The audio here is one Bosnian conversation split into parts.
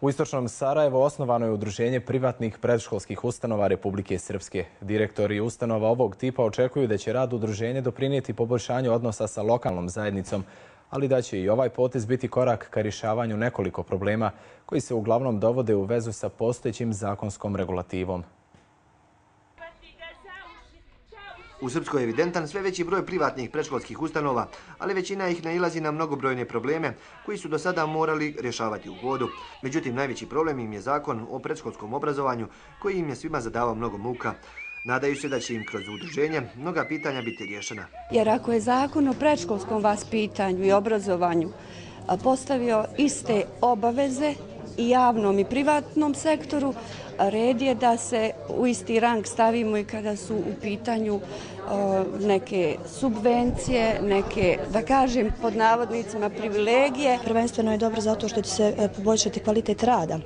U istočnom Sarajevo osnovano je udruženje privatnih predškolskih ustanova Republike Srpske. Direktori ustanova ovog tipa očekuju da će rad udruženja doprinijeti poboljšanju odnosa sa lokalnom zajednicom, ali da će i ovaj potez biti korak ka rješavanju nekoliko problema koji se uglavnom dovode u vezu sa postojećim zakonskom regulativom. U Srpskoj je evidentan sve veći broj privatnih predškolskih ustanova, ali većina ih nailazi na mnogobrojne probleme koji su do sada morali rješavati u vodu. Međutim, najveći problem im je zakon o predškolskom obrazovanju koji im je svima zadavao mnogo muka. Nadaju se da će im kroz udruženje mnoga pitanja biti rješena. Jer ako je zakon o predškolskom vaspitanju i obrazovanju postavio iste obaveze i javnom i privatnom sektoru, red je da se u isti rang stavimo i kada su u pitanju e, neke subvencije, neke, da kažem, pod navodnicima privilegije. Prvenstveno je dobro zato što će se e, poboljšati kvalitet rada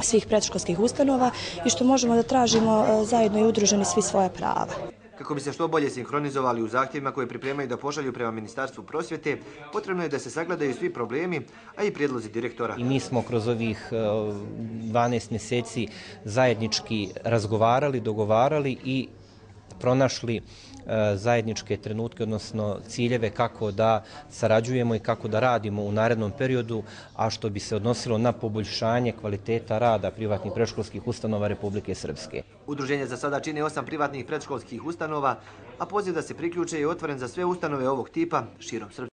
svih predškolskih ustanova i što možemo da tražimo e, zajedno i udruženi svi svoja prava. Kako bi se što bolje sinhronizovali u zahtjevima koje pripremaju da pošalju prema Ministarstvu prosvjete, potrebno je da se sagledaju svi problemi, a i prijedlozi direktora. I mi smo kroz ovih e, 12 mjeseci zajednički razgovarali, dogovarali i pronašli e, zajedničke trenutke, odnosno ciljeve kako da sarađujemo i kako da radimo u narednom periodu, a što bi se odnosilo na poboljšanje kvaliteta rada privatnih predškolskih ustanova Republike Srpske. Udruženje za sada čini osam privatnih predškolskih ustanova, a poziv da se priključe je otvoren za sve ustanove ovog tipa širom Srpske.